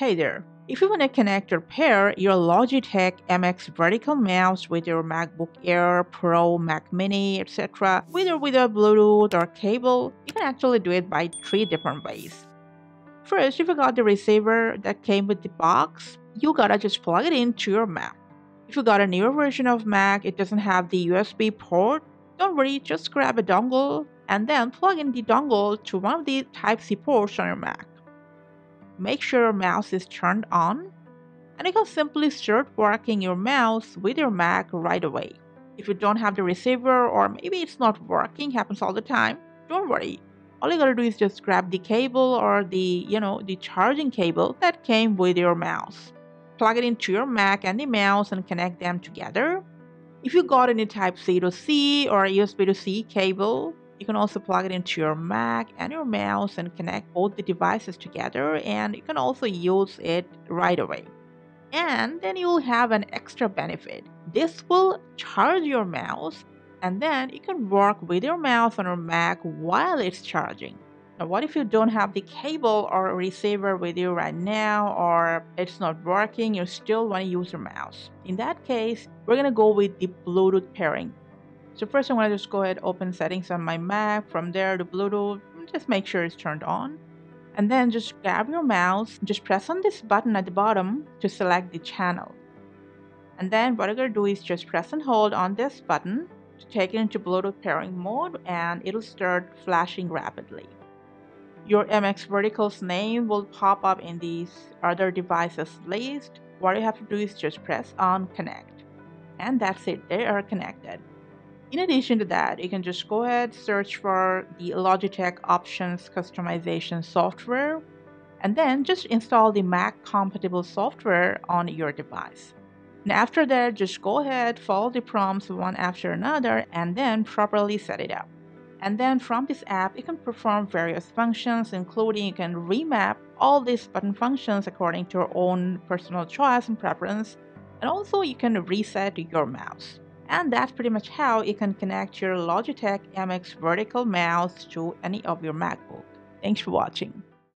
Hey there! If you want to connect or pair your Logitech MX vertical mouse with your MacBook Air, Pro, Mac Mini, etc., with a Bluetooth or cable, you can actually do it by three different ways. First, if you got the receiver that came with the box, you gotta just plug it into your Mac. If you got a newer version of Mac, it doesn't have the USB port, don't worry, just grab a dongle and then plug in the dongle to one of the Type-C ports on your Mac make sure your mouse is turned on, and you can simply start working your mouse with your Mac right away. If you don't have the receiver or maybe it's not working, happens all the time, don't worry. All you gotta do is just grab the cable or the, you know, the charging cable that came with your mouse. Plug it into your Mac and the mouse and connect them together. If you got any type C to C or USB to C cable, you can also plug it into your Mac and your mouse and connect both the devices together and you can also use it right away. And then you'll have an extra benefit. This will charge your mouse and then you can work with your mouse on your Mac while it's charging. Now, what if you don't have the cable or receiver with you right now, or it's not working, you still want to use your mouse? In that case, we're going to go with the Bluetooth pairing. So first I'm going to just go ahead open settings on my Mac. From there to Bluetooth, just make sure it's turned on. And then just grab your mouse, just press on this button at the bottom to select the channel. And then what I'm going to do is just press and hold on this button to take it into Bluetooth pairing mode and it'll start flashing rapidly. Your MX Vertical's name will pop up in these other devices list. What you have to do is just press on connect. And that's it, they are connected. In addition to that, you can just go ahead, search for the Logitech Options Customization software, and then just install the Mac compatible software on your device. And after that, just go ahead, follow the prompts one after another, and then properly set it up. And then from this app, you can perform various functions, including you can remap all these button functions according to your own personal choice and preference, and also you can reset your mouse. And that's pretty much how you can connect your Logitech MX vertical mouse to any of your MacBook. Thanks for watching.